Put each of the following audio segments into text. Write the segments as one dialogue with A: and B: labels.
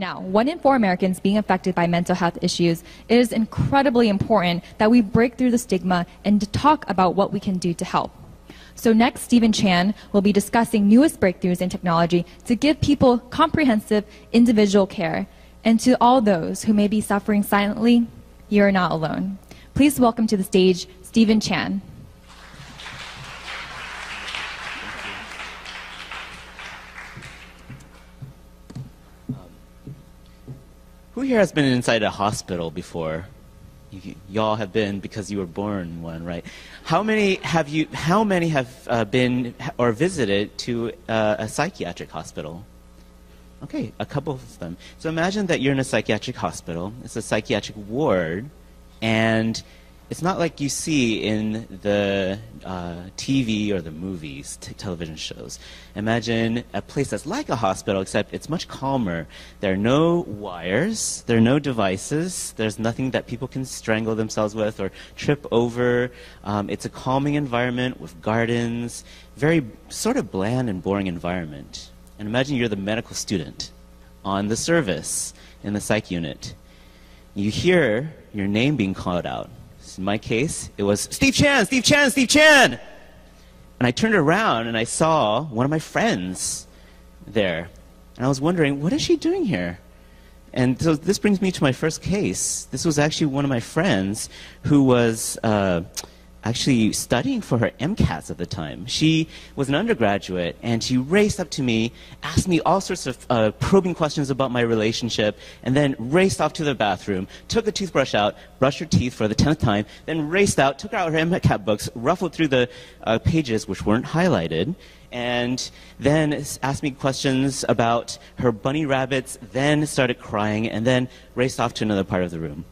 A: Now, one in four Americans being affected by mental health issues, it is incredibly important that we break through the stigma and to talk about what we can do to help. So next, Steven Chan will be discussing newest breakthroughs in technology to give people comprehensive individual care. And to all those who may be suffering silently, you are not alone. Please welcome to the stage Steven Chan.
B: Who here has been inside a hospital before? You, y'all have been because you were born one, right? How many have you? How many have uh, been or visited to uh, a psychiatric hospital? Okay, a couple of them. So imagine that you're in a psychiatric hospital. It's a psychiatric ward, and it's not like you see in the uh, TV or the movies, television shows. Imagine a place that's like a hospital, except it's much calmer. There are no wires, there are no devices, there's nothing that people can strangle themselves with or trip over. Um, it's a calming environment with gardens, very sort of bland and boring environment. And imagine you're the medical student on the service in the psych unit. You hear your name being called out in my case, it was Steve Chan, Steve Chan, Steve Chan. And I turned around and I saw one of my friends there. And I was wondering, what is she doing here? And so this brings me to my first case. This was actually one of my friends who was. Uh, actually studying for her MCATs at the time. She was an undergraduate, and she raced up to me, asked me all sorts of uh, probing questions about my relationship, and then raced off to the bathroom, took a toothbrush out, brushed her teeth for the tenth time, then raced out, took out her MCAT books, ruffled through the uh, pages which weren't highlighted, and then asked me questions about her bunny rabbits, then started crying, and then raced off to another part of the room.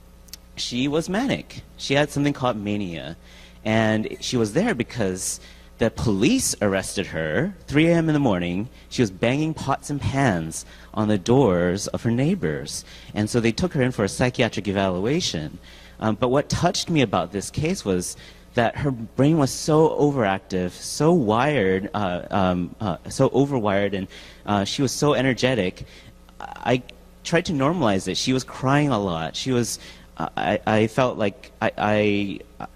B: She was manic. She had something called mania. And she was there because the police arrested her 3 a.m. in the morning. She was banging pots and pans on the doors of her neighbors. And so they took her in for a psychiatric evaluation. Um, but what touched me about this case was that her brain was so overactive, so wired, uh, um, uh, so overwired, and uh, she was so energetic. I tried to normalize it. She was crying a lot. She was. I, I felt like I, I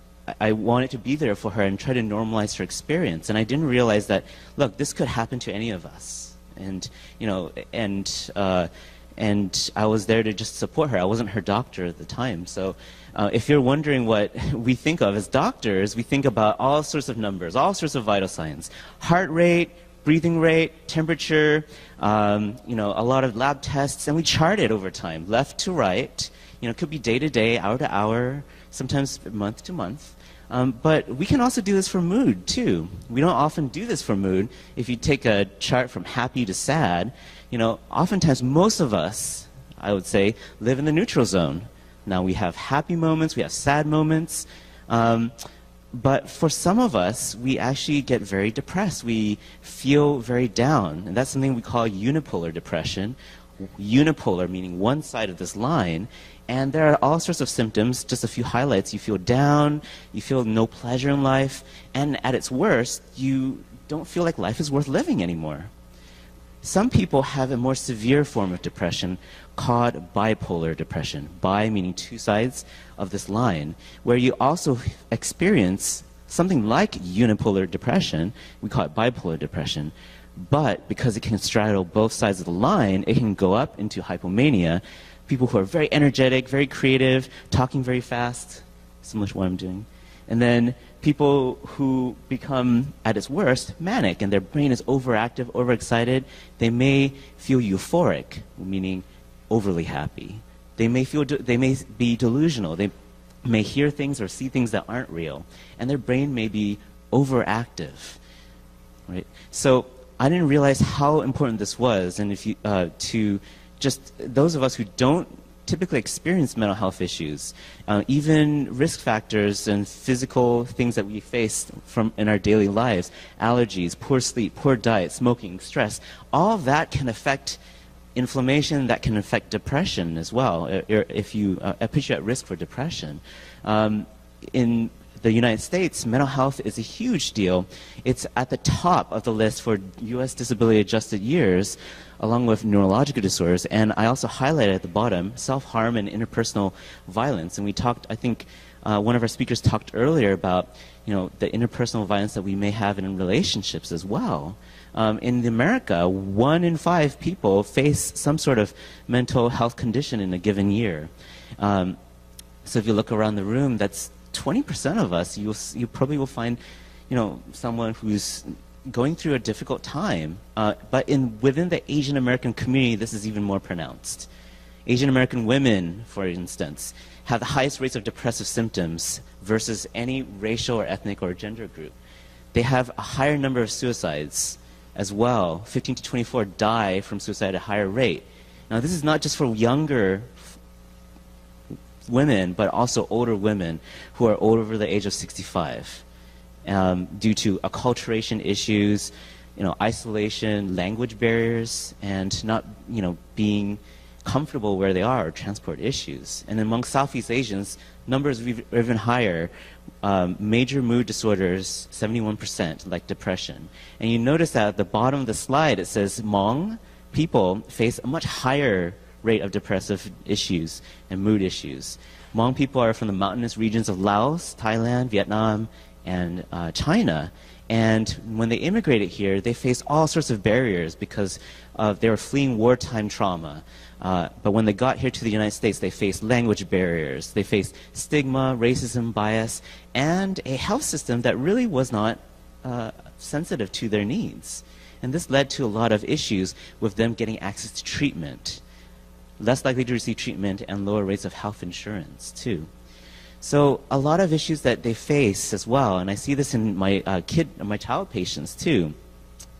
B: I wanted to be there for her and try to normalize her experience. And I didn't realize that, look, this could happen to any of us. And, you know, and, uh, and I was there to just support her. I wasn't her doctor at the time. So uh, if you're wondering what we think of as doctors, we think about all sorts of numbers, all sorts of vital signs. Heart rate, breathing rate, temperature, um, you know, a lot of lab tests, and we chart it over time, left to right. You know, it could be day to day, hour to hour, sometimes month to month. Um, but we can also do this for mood too. We don't often do this for mood. If you take a chart from happy to sad, you know, oftentimes most of us, I would say, live in the neutral zone. Now we have happy moments, we have sad moments, um, but for some of us, we actually get very depressed. We feel very down, and that's something we call unipolar depression. Unipolar meaning one side of this line, and there are all sorts of symptoms, just a few highlights. You feel down, you feel no pleasure in life, and at its worst, you don't feel like life is worth living anymore. Some people have a more severe form of depression called bipolar depression. Bi meaning two sides of this line, where you also experience something like unipolar depression. We call it bipolar depression. But because it can straddle both sides of the line, it can go up into hypomania, people who are very energetic, very creative, talking very fast, similar to what I'm doing. And then people who become, at its worst, manic, and their brain is overactive, overexcited. They may feel euphoric, meaning overly happy. They may, feel they may be delusional. They may hear things or see things that aren't real. And their brain may be overactive. Right? So I didn't realize how important this was, and if you, uh, to just those of us who don't typically experience mental health issues, uh, even risk factors and physical things that we face from in our daily lives, allergies, poor sleep, poor diet, smoking, stress, all that can affect inflammation, that can affect depression as well, if you uh, put you at risk for depression. Um, in the United States, mental health is a huge deal. It's at the top of the list for U.S. disability adjusted years, along with neurological disorders. And I also highlighted at the bottom self harm and interpersonal violence. And we talked, I think, uh, one of our speakers talked earlier about you know, the interpersonal violence that we may have in relationships as well. Um, in America, one in five people face some sort of mental health condition in a given year. Um, so if you look around the room, that's 20% of us. You'll, you probably will find, you know, someone who's going through a difficult time. Uh, but in, within the Asian American community, this is even more pronounced. Asian American women, for instance, have the highest rates of depressive symptoms versus any racial or ethnic or gender group. They have a higher number of suicides as well. 15 to 24 die from suicide at a higher rate. Now, this is not just for younger women, but also older women who are over the age of 65 um, due to acculturation issues, you know, isolation, language barriers, and not, you know, being comfortable where they are or transport issues. And among Southeast Asians, numbers are even higher. Um, major mood disorders, 71%, like depression. And you notice that at the bottom of the slide, it says Hmong people face a much higher rate of depressive issues and mood issues. Hmong people are from the mountainous regions of Laos, Thailand, Vietnam, and uh, China. And when they immigrated here, they faced all sorts of barriers because they were fleeing wartime trauma. Uh, but when they got here to the United States, they faced language barriers, they faced stigma, racism, bias, and a health system that really was not uh, sensitive to their needs. And this led to a lot of issues with them getting access to treatment, less likely to receive treatment, and lower rates of health insurance, too. So a lot of issues that they face as well, and I see this in my uh, kid, my child patients too.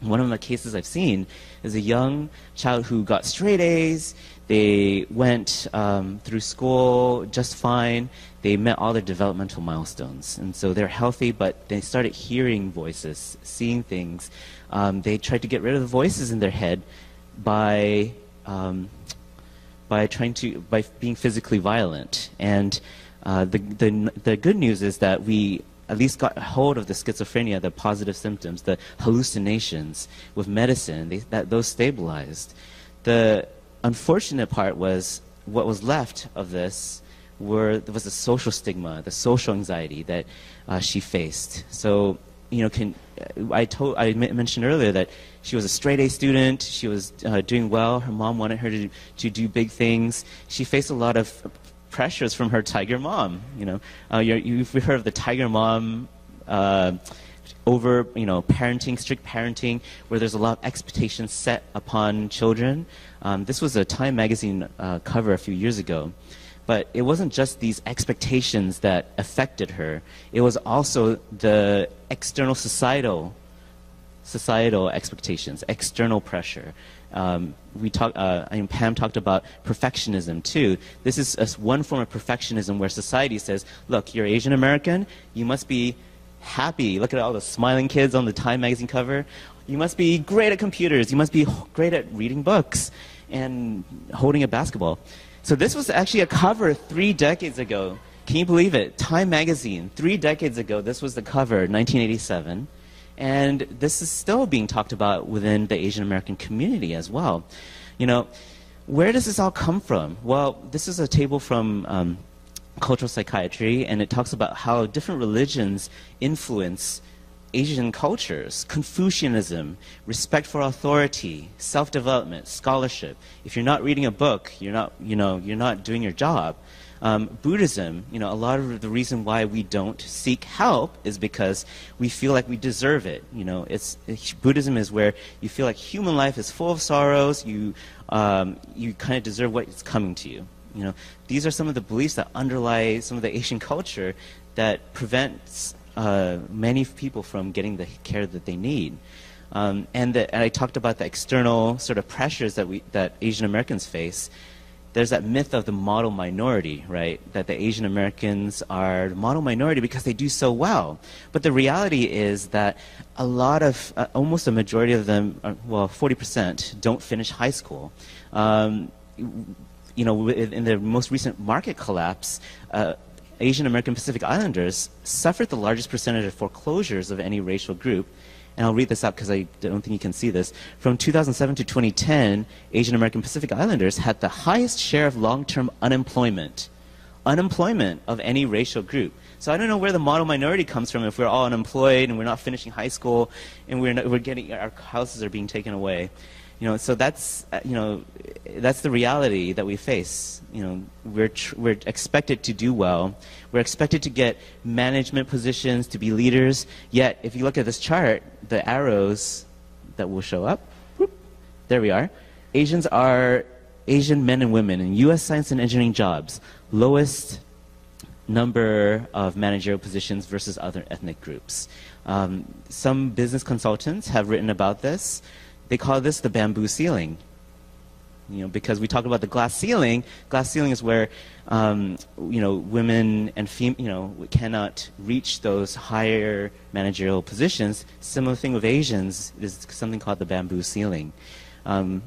B: One of the cases I've seen is a young child who got straight A's. They went um, through school just fine. They met all their developmental milestones. And so they're healthy, but they started hearing voices, seeing things. Um, they tried to get rid of the voices in their head by, um, by trying to, by being physically violent. And uh, the, the, the good news is that we at least got hold of the schizophrenia, the positive symptoms, the hallucinations with medicine, they, that those stabilized. The unfortunate part was what was left of this were, was the social stigma, the social anxiety that uh, she faced. So, you know, can, uh, I, told, I mentioned earlier that she was a straight A student. She was uh, doing well. Her mom wanted her to, to do big things. She faced a lot of pressures from her tiger mom. You know, uh, you have heard of the tiger mom uh, over, you know, parenting, strict parenting, where there's a lot of expectations set upon children. Um, this was a Time magazine uh, cover a few years ago. But it wasn't just these expectations that affected her. It was also the external societal societal expectations, external pressure. Um, we talk, uh, I mean, Pam talked about perfectionism too. This is a, one form of perfectionism where society says, look, you're Asian American, you must be happy. Look at all the smiling kids on the Time magazine cover. You must be great at computers. You must be great at reading books and holding a basketball. So this was actually a cover three decades ago. Can you believe it? Time magazine, three decades ago, this was the cover, 1987. And this is still being talked about within the Asian American community as well. You know, where does this all come from? Well, this is a table from um, cultural psychiatry, and it talks about how different religions influence Asian cultures, Confucianism, respect for authority, self-development, scholarship. If you're not reading a book, you're not, you know, you're not doing your job. Um, Buddhism, you know, a lot of the reason why we don't seek help is because we feel like we deserve it. You know, it's, Buddhism is where you feel like human life is full of sorrows. You um, you kind of deserve what is coming to you. You know, these are some of the beliefs that underlie some of the Asian culture that prevents uh, many people from getting the care that they need. Um, and, the, and I talked about the external sort of pressures that we that Asian Americans face there's that myth of the model minority, right? That the Asian Americans are the model minority because they do so well. But the reality is that a lot of, uh, almost a majority of them, uh, well, 40% don't finish high school. Um, you know, in the most recent market collapse, uh, Asian American Pacific Islanders suffered the largest percentage of foreclosures of any racial group. And I'll read this out because I don't think you can see this. From 2007 to 2010, Asian American Pacific Islanders had the highest share of long term unemployment. Unemployment of any racial group. So I don't know where the model minority comes from if we're all unemployed and we're not finishing high school and we're, not, we're getting, our houses are being taken away. You know, so that's, uh, you know, that's the reality that we face. You know, we're, tr- we're expected to do well. We're expected to get management positions, to be leaders. Yet, if you look at this chart, the arrows that will show up, whoop, there we are. Asians are Asian men and women in U.S. science and engineering jobs, lowest number of managerial positions versus other ethnic groups. Um, some business consultants have written about this. They call this the bamboo ceiling. You know, because we talk about the glass ceiling. Glass ceiling is where, um, you know, women and fem- you know cannot reach those higher managerial positions. Similar thing with Asians is something called the bamboo ceiling. Um,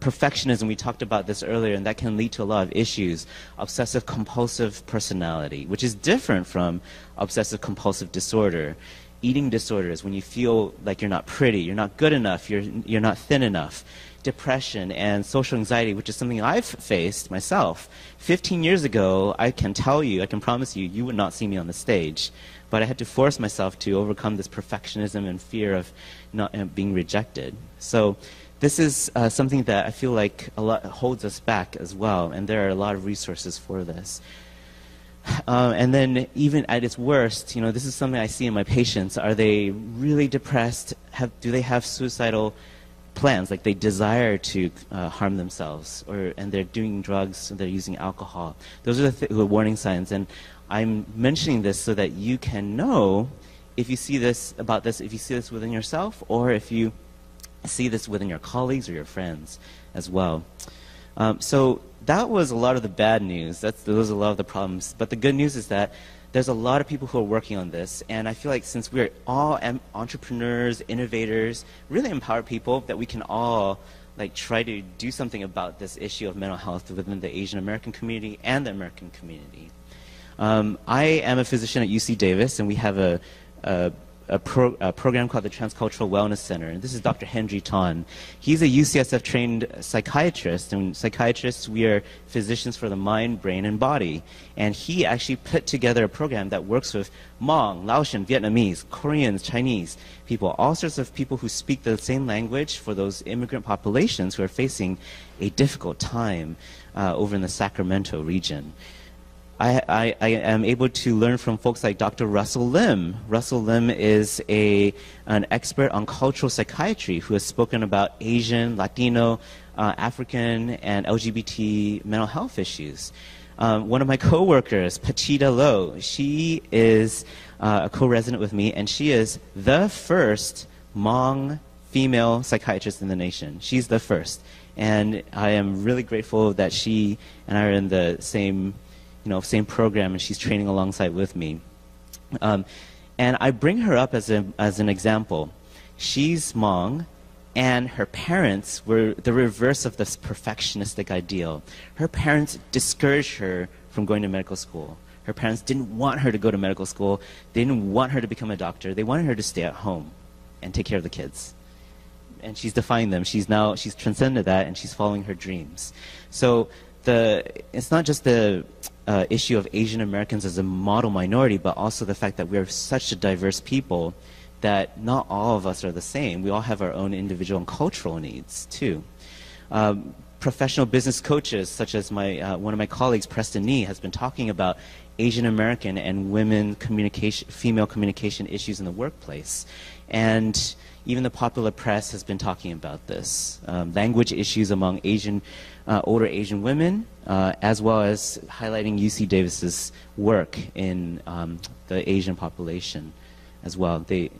B: perfectionism, we talked about this earlier, and that can lead to a lot of issues. Obsessive compulsive personality, which is different from obsessive compulsive disorder eating disorders, when you feel like you're not pretty, you're not good enough, you're, you're not thin enough, depression and social anxiety, which is something I've faced myself. 15 years ago, I can tell you, I can promise you, you would not see me on the stage. But I had to force myself to overcome this perfectionism and fear of not uh, being rejected. So this is uh, something that I feel like a lot holds us back as well, and there are a lot of resources for this. Um, and then even at its worst, you know, this is something I see in my patients. Are they really depressed? Have, do they have suicidal plans? Like they desire to uh, harm themselves, or and they're doing drugs, they're using alcohol. Those are the, th- the warning signs. And I'm mentioning this so that you can know if you see this about this, if you see this within yourself, or if you see this within your colleagues or your friends as well. Um, so that was a lot of the bad news. That's, those are a lot of the problems. But the good news is that there's a lot of people who are working on this. And I feel like since we're all entrepreneurs, innovators, really empowered people, that we can all like try to do something about this issue of mental health within the Asian American community and the American community. Um, I am a physician at UC Davis, and we have a, a a, pro, a, program called the Transcultural Wellness Center. And this is Dr. Hendry Ton. He's a UCSF trained psychiatrist, and psychiatrists, we are physicians for the mind, brain, and body. And he actually put together a program that works with Hmong, Laotian, Vietnamese, Koreans, Chinese people, all sorts of people who speak the same language for those immigrant populations who are facing a difficult time uh, over in the Sacramento region. I, I, I, am able to learn from folks like Dr. Russell Lim. Russell Lim is a, an expert on cultural psychiatry who has spoken about Asian, Latino, uh, African, and LGBT mental health issues. Um, one of my coworkers, Pachida Lo, she is uh, a co-resident with me, and she is the first Hmong female psychiatrist in the nation. She's the first. And I am really grateful that she and I are in the same you know, same program, and she's training alongside with me. Um, and I bring her up as, a, as an example. She's Hmong, and her parents were the reverse of this perfectionistic ideal. Her parents discouraged her from going to medical school. Her parents didn't want her to go to medical school. They didn't want her to become a doctor. They wanted her to stay at home and take care of the kids. And she's defying them. She's now she's transcended that and she's following her dreams. So the it's not just the uh, issue of Asian Americans as a model minority, but also the fact that we're such a diverse people that not all of us are the same. We all have our own individual and cultural needs too. Um, professional business coaches, such as my uh, one of my colleagues, Preston Ni, has been talking about Asian American and women communication, female communication issues in the workplace, and even the popular press has been talking about this. Um, language issues among Asian uh, older Asian women, uh, as well as highlighting UC Davis's work in um, the Asian population as well. They,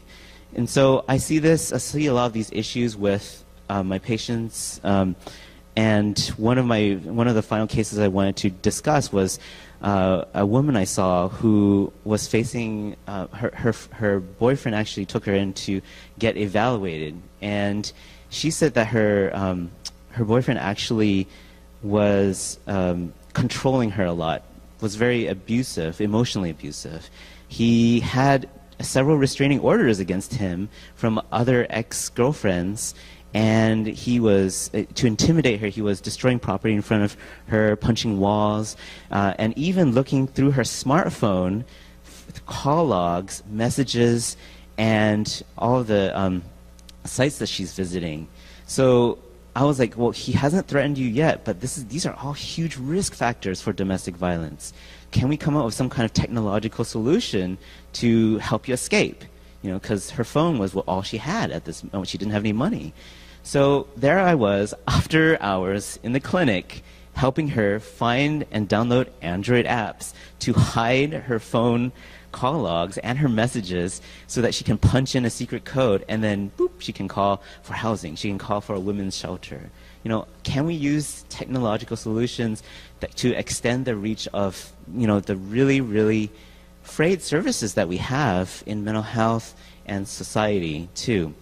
B: and so I see this, I see a lot of these issues with uh, my patients. Um, and one of my one of the final cases I wanted to discuss was uh, a woman I saw who was facing uh, her, her her boyfriend actually took her in to get evaluated, and she said that her um, her boyfriend actually was um, controlling her a lot. was very abusive, emotionally abusive. He had several restraining orders against him from other ex-girlfriends and he was uh, to intimidate her he was destroying property in front of her punching walls uh, and even looking through her smartphone call logs messages and all the um, sites that she's visiting so i was like well he hasn't threatened you yet but this is, these are all huge risk factors for domestic violence. Can we come up with some kind of technological solution to help you escape? You know because her phone was all she had at this moment she didn't have any money. So there I was, after hours in the clinic, helping her find and download Android apps to hide her phone call logs and her messages so that she can punch in a secret code and then boop, she can call for housing. She can call for a women's shelter. You know, can we use technological solutions that, to extend the reach of, you know, the really, really frayed services that we have in mental health and society too?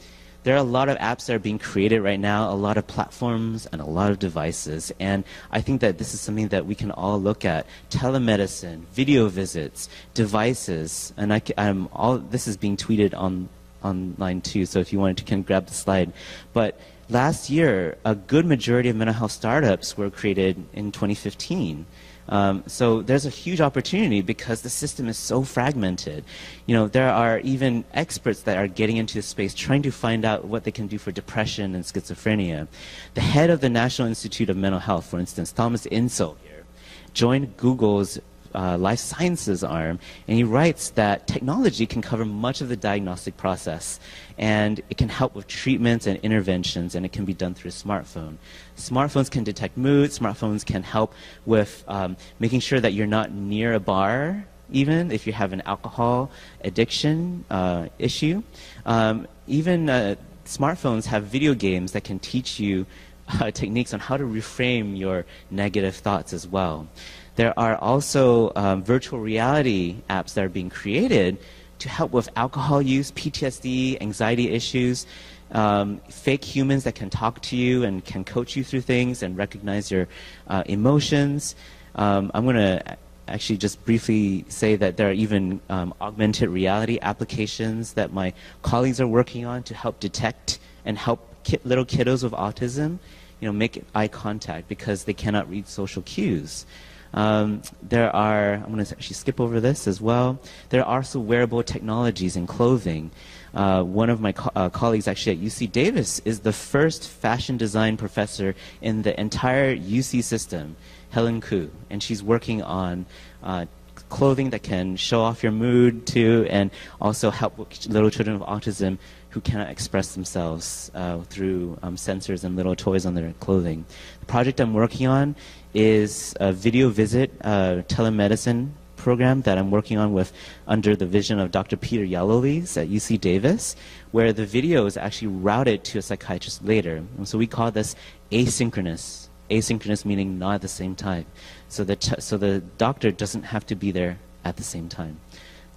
B: There are a lot of apps that are being created right now, a lot of platforms and a lot of devices. And I think that this is something that we can all look at. Telemedicine, video visits, devices, and I, am all, this is being tweeted on, online too, so if you wanted to can grab the slide. But last year, a good majority of mental health startups were created in 2015. Um, so there's a huge opportunity because the system is so fragmented. You know, there are even experts that are getting into the space trying to find out what they can do for depression and schizophrenia. The head of the National Institute of Mental Health, for instance, Thomas Insel here, joined Google's uh, life sciences arm, and he writes that technology can cover much of the diagnostic process, and it can help with treatments and interventions, and it can be done through a smartphone. Smartphones can detect mood. Smartphones can help with um, making sure that you're not near a bar, even if you have an alcohol addiction uh, issue. Um, even uh, smartphones have video games that can teach you uh, techniques on how to reframe your negative thoughts as well. There are also um, virtual reality apps that are being created to help with alcohol use, PTSD, anxiety issues, um, fake humans that can talk to you and can coach you through things and recognize your uh, emotions. Um, I'm going to actually just briefly say that there are even um, augmented reality applications that my colleagues are working on to help detect and help little kiddos with autism, you know, make eye contact because they cannot read social cues. Um, there are, I'm going to actually skip over this as well. There are also wearable technologies in clothing. Uh, one of my co uh, colleagues actually at UC Davis is the first fashion design professor in the entire UC system, Helen Koo, and she's working on uh, clothing that can show off your mood too, and also help little children with autism who cannot express themselves uh, through um, sensors and little toys on their clothing. The project I'm working on is a video visit uh, telemedicine program that I'm working on with under the vision of Dr. Peter Yellowlees at UC Davis, where the video is actually routed to a psychiatrist later. And so we call this asynchronous. Asynchronous meaning not at the same time. So the, so the doctor doesn't have to be there at the same time.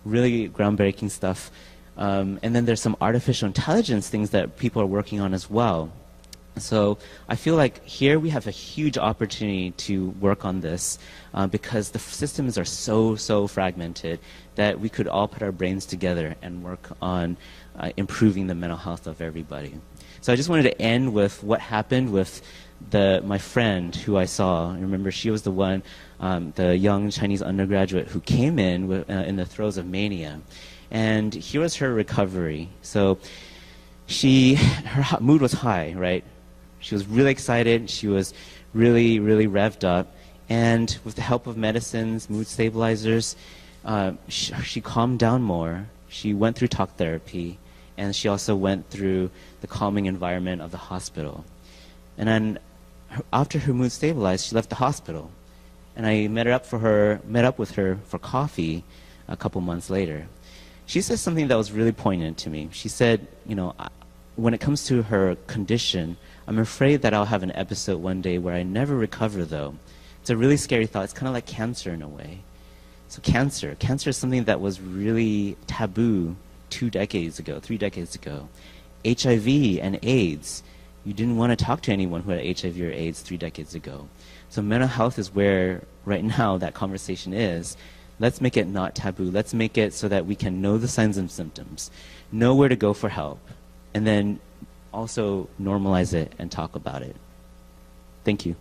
B: Really groundbreaking stuff. Um, and then there's some artificial intelligence things that people are working on as well. So I feel like here we have a huge opportunity to work on this uh, because the systems are so, so fragmented that we could all put our brains together and work on uh, improving the mental health of everybody. So I just wanted to end with what happened with the, my friend who I saw. I Remember, she was the one, um, the young Chinese undergraduate who came in with, uh, in the throes of mania. And here was her recovery. So she, her mood was high, right? She was really excited. She was really, really revved up. And with the help of medicines, mood stabilizers, uh, she, she, calmed down more. She went through talk therapy, and she also went through the calming environment of the hospital. And then, after her mood stabilized, she left the hospital, and I met her up for her, met up with her for coffee a couple months later. She said something that was really poignant to me. She said, you know, when it comes to her condition, I'm afraid that I'll have an episode one day where I never recover, though. It's a really scary thought. It's kind of like cancer in a way. So, cancer. Cancer is something that was really taboo two decades ago, three decades ago. HIV and AIDS. You didn't want to talk to anyone who had HIV or AIDS three decades ago. So mental health is where right now that conversation is. Let's make it not taboo. Let's make it so that we can know the signs and symptoms, know where to go for help, and then also normalize it and talk about it. Thank you.